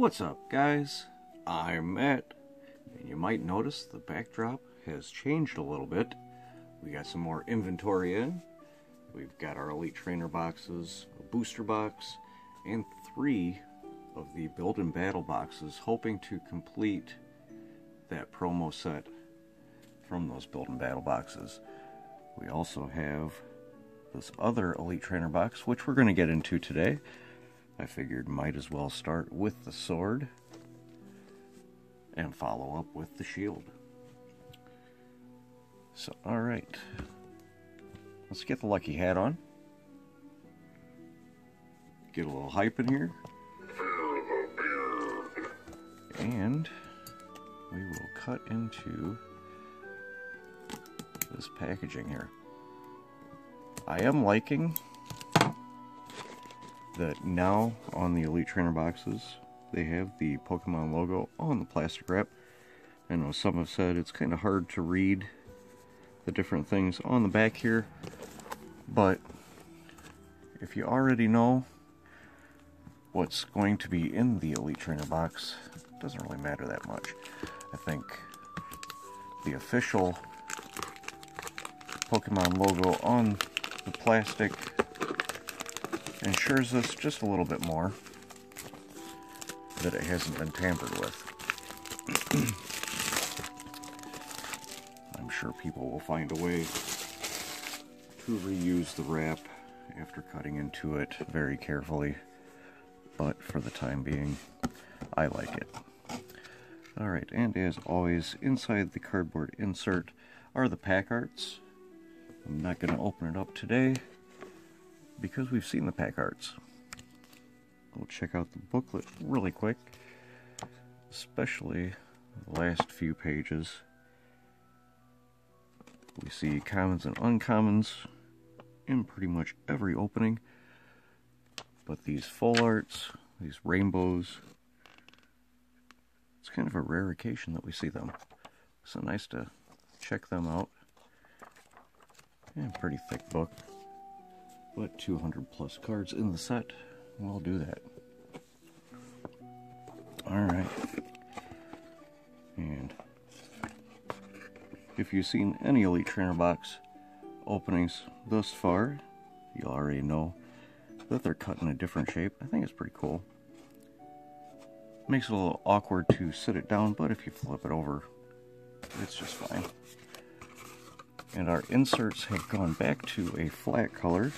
What's up, guys? I'm Matt, and you might notice the backdrop has changed a little bit. We got some more inventory in. We've got our Elite Trainer boxes, a booster box, and three of the Build and Battle boxes, hoping to complete that promo set from those Build and Battle boxes. We also have this other Elite Trainer box, which we're going to get into today. I figured might as well start with the sword and follow up with the shield. So, alright. Let's get the lucky hat on. Get a little hype in here. And we will cut into this packaging here. I am liking that now on the Elite Trainer boxes, they have the Pokemon logo on the plastic wrap. I know some have said it's kind of hard to read the different things on the back here, but if you already know what's going to be in the Elite Trainer box, it doesn't really matter that much. I think the official Pokemon logo on the plastic ensures us just a little bit more that it hasn't been tampered with. I'm sure people will find a way to reuse the wrap after cutting into it very carefully, but for the time being, I like it. Alright, and as always, inside the cardboard insert are the pack arts. I'm not going to open it up today because we've seen the pack arts. We'll check out the booklet really quick, especially the last few pages. We see commons and uncommons in pretty much every opening, but these full arts, these rainbows, it's kind of a rare occasion that we see them. So nice to check them out. And pretty thick book. But 200 plus cards in the set We'll do that. Alright. And if you've seen any Elite Trainer box openings thus far, you already know that they're cut in a different shape. I think it's pretty cool. Makes it a little awkward to sit it down, but if you flip it over, it's just fine. And our inserts have gone back to a flat color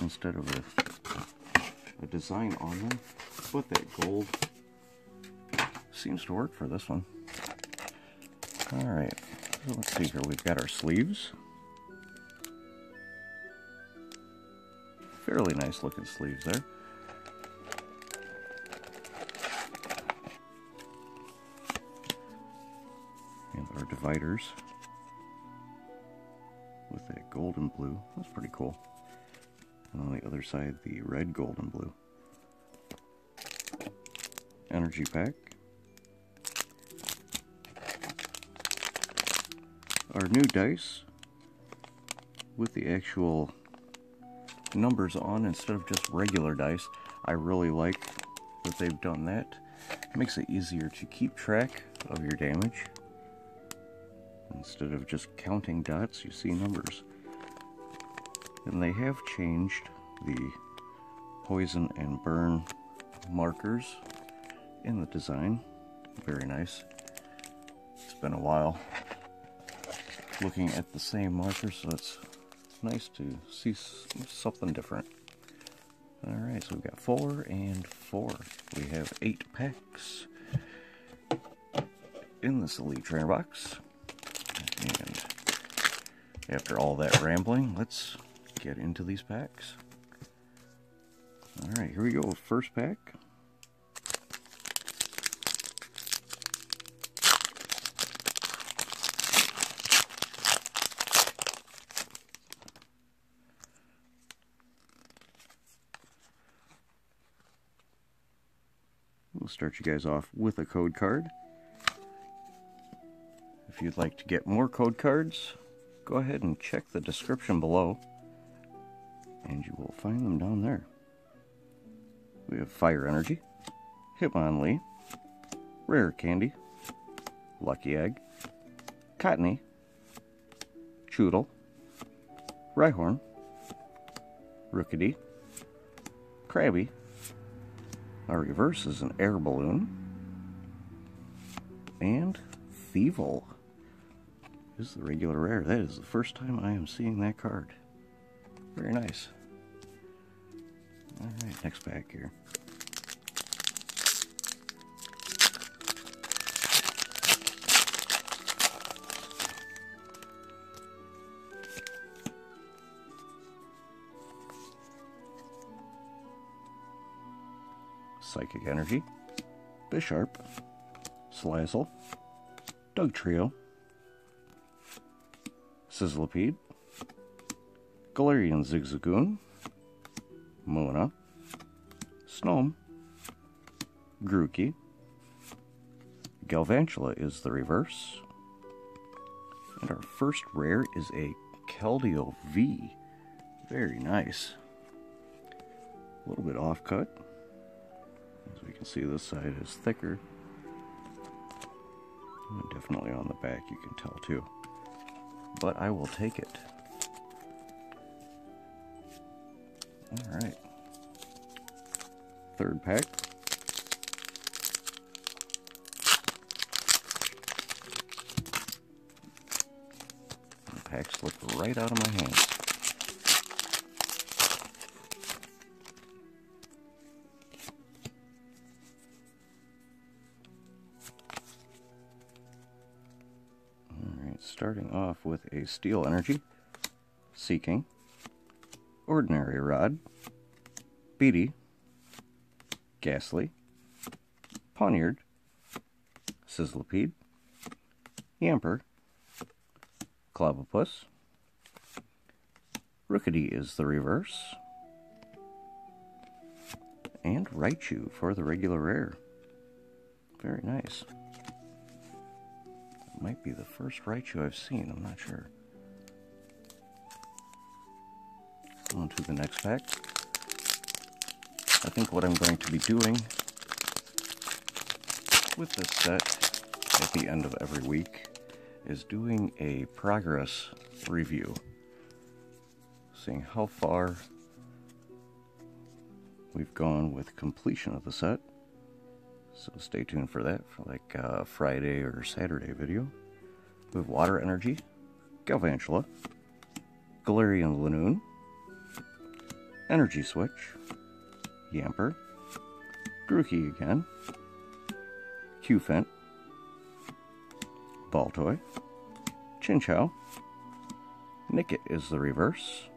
instead of a, a design on them. But that gold seems to work for this one. Alright, so let's see here. We've got our sleeves. Fairly nice looking sleeves there. And our dividers with that golden blue. That's pretty cool. And on the other side, the red, gold, and blue. Energy pack. Our new dice with the actual numbers on instead of just regular dice. I really like that they've done that. It makes it easier to keep track of your damage. Instead of just counting dots, you see numbers. And they have changed the poison and burn markers in the design. Very nice. It's been a while looking at the same marker, so it's nice to see something different. Alright, so we've got four and four. We have eight packs in this Elite Trainer box. And after all that rambling, let's get into these packs. Alright, here we go. First pack. We'll start you guys off with a code card. If you'd like to get more code cards, go ahead and check the description below and you will find them down there. We have Fire Energy, Hitmonlee, Rare Candy, Lucky Egg, Cottonee, Chewtle, Rhyhorn, Rookidee, Krabby, our reverse is an air balloon, and Thievul is the regular rare. That is the first time I am seeing that card. Very nice. Alright, next pack here. Psychic Energy, Bisharp, Salazzle, Dugtrio, Sizzlipede, Galarian Zigzagoon, Munna, Snom, Grookey, Galvantula is the reverse, and our first rare is a Keldeo V. Very nice. A little bit off cut. As we can see, this side is thicker. And definitely on the back, you can tell too. But I will take it. Alright. Third pack. The pack slipped right out of my hands. Alright, starting off with a Steel Energy, Seeking, Ordinary Rod, Bede, Gastly, Pawniard, Sizzlipede, Yamper, Clobbopus, Rookidee is the reverse, and Raichu for the regular rare. Very nice. Might be the first Raichu I've seen, I'm not sure. On to the next pack. I think what I'm going to be doing with this set at the end of every week is doing a progress review. Seeing how far we've gone with completion of the set. So stay tuned for that for like a Friday or Saturday video. We have Water Energy, Galvantula, Galarian Linoone, Energy Switch, Yamper, Grookey again, Cufant, Baltoy, Chinchou, Nickit is the reverse,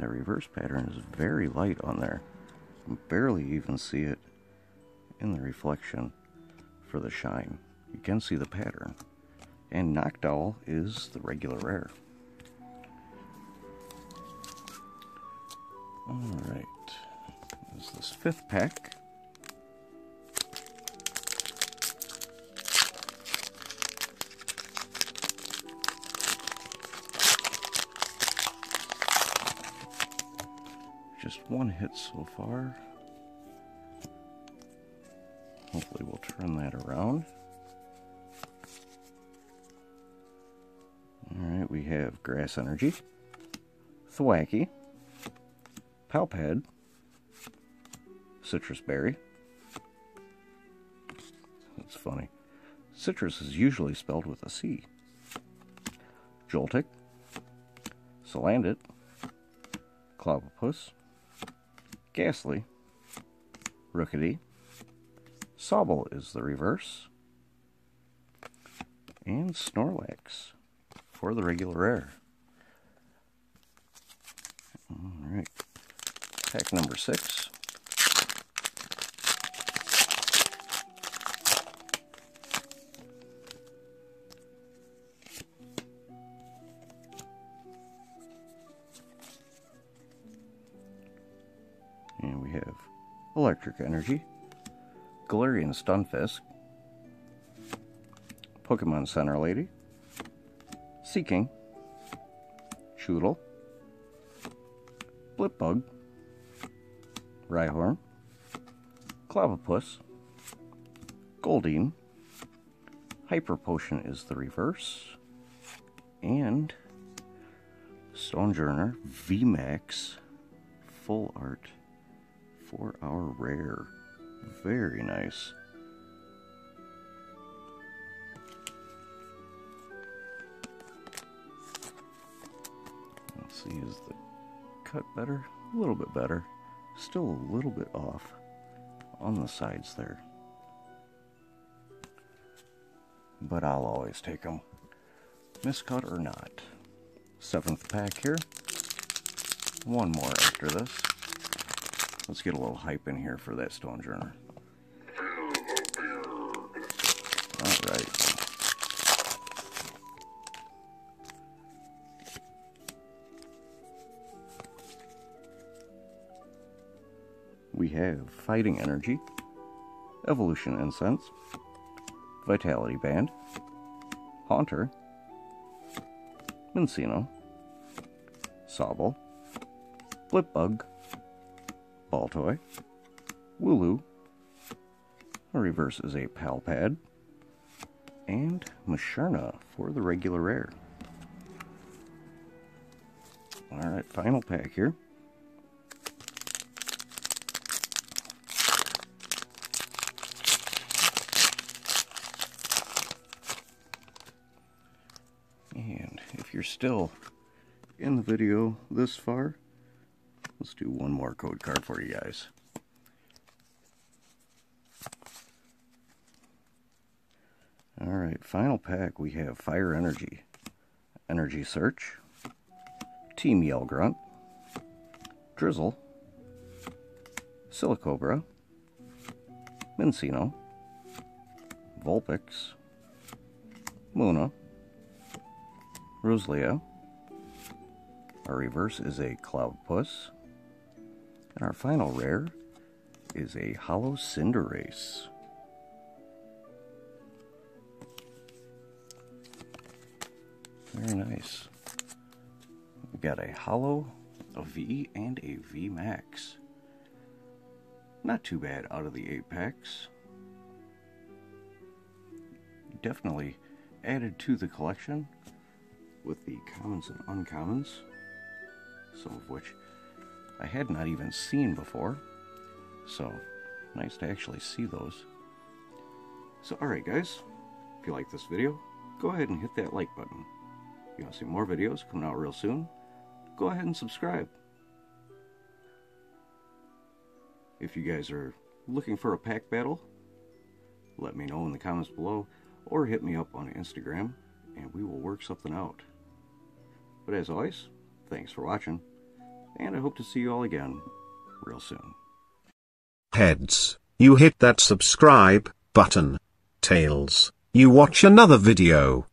That reverse pattern is very light on there. You barely even see it in the reflection for the shine. You can see the pattern. And Noctowl is the regular rare. Alright. This is this fifth pack. Just one hit so far. Hopefully we'll turn that around. Have Grass Energy, Thwackey, Palpad, Sitrus Berry. That's funny. Citrus is usually spelled with a C. Joltik, Salandit, Clobbopus, Gastly, Rookidee, Sobble is the reverse, and Snorlax for the regular rare. Alright, pack number six. And we have Electric Energy, Galarian Stunfisk, Pokemon Center Lady, Seeking, Chewtle, Blipbug, Rhyhorn, Clobbopus, Goldeen, Hyper Potion is the reverse, and Stonjourner VMAX Full Art for our rare. Very nice. Cut better? A little bit better. Still a little bit off on the sides there. But I'll always take them. Miscut or not. Seventh pack here. One more after this. Let's get a little hype in here for that Stonjourner. We have Fighting Energy, Evolution Incense, Vitality Band, Haunter, Minccino, Sobble, Blipbug, Baltoy, Wooloo, a reverse is a Pal Pad, and Musharna for the regular rare. Alright, final pack here. You're still in the video this far, let's do one more code card for you guys. Alright, final pack we have Fire Energy, Energy Search, Team Yell Grunt, Drizzile, Silicobra, Minccino, Vulpix, Munna, Roselia. Our reverse is a Clobbopus. And our final rare is a Holo Cinderace. Very nice. We've got a Holo, a V, and a V Max. Not too bad out of the 8 packs. Definitely added to the collection with the commons and uncommons, some of which I had not even seen before. So, nice to actually see those. So, alright guys, if you like this video, go ahead and hit that like button. If you want to see more videos coming out real soon, go ahead and subscribe. If you guys are looking for a pack battle, let me know in the comments below or hit me up on Instagram and we will work something out. But as always, thanks for watching, and I hope to see you all again real soon. Heads, you hit that subscribe button. Tails, you watch another video.